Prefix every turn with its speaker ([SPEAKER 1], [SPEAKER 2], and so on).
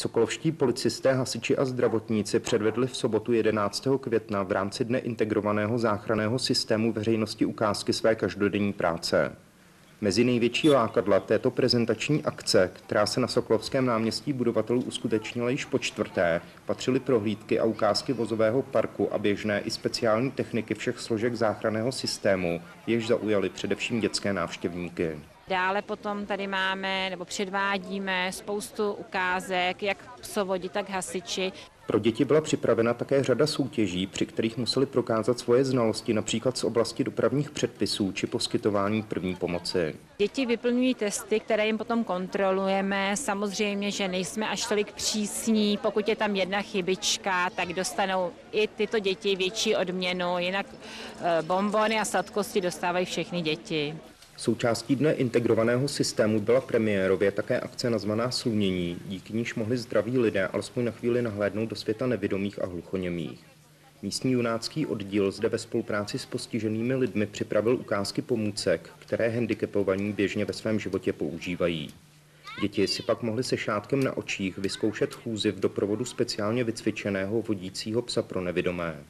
[SPEAKER 1] Sokolovští policisté, hasiči a zdravotníci předvedli v sobotu 11. května v rámci Dne integrovaného záchranného systému veřejnosti ukázky své každodenní práce. Mezi největší lákadla této prezentační akce, která se na Sokolovském náměstí budovatelů uskutečnila již po čtvrté, patřily prohlídky a ukázky vozového parku a běžné i speciální techniky všech složek záchranného systému, jež zaujaly především dětské návštěvníky.
[SPEAKER 2] Dále potom tady máme nebo předvádíme spoustu ukázek, jak psovodi, tak hasiči.
[SPEAKER 1] Pro děti byla připravena také řada soutěží, při kterých museli prokázat svoje znalosti například z oblasti dopravních předpisů či poskytování první pomoci.
[SPEAKER 2] Děti vyplňují testy, které jim potom kontrolujeme. Samozřejmě, že nejsme až tolik přísní. Pokud je tam jedna chybička, tak dostanou i tyto děti větší odměnu. Jinak eh, bombony a sladkosti dostávají všechny děti.
[SPEAKER 1] Součástí dne integrovaného systému byla premiérově také akce nazvaná Slunění, díky níž mohli zdraví lidé alespoň na chvíli nahlédnout do světa nevidomých a hluchoněmých. Místní junácký oddíl zde ve spolupráci s postiženými lidmi připravil ukázky pomůcek, které handicapovaní běžně ve svém životě používají. Děti si pak mohly se šátkem na očích vyzkoušet chůzi v doprovodu speciálně vycvičeného vodícího psa pro nevidomé.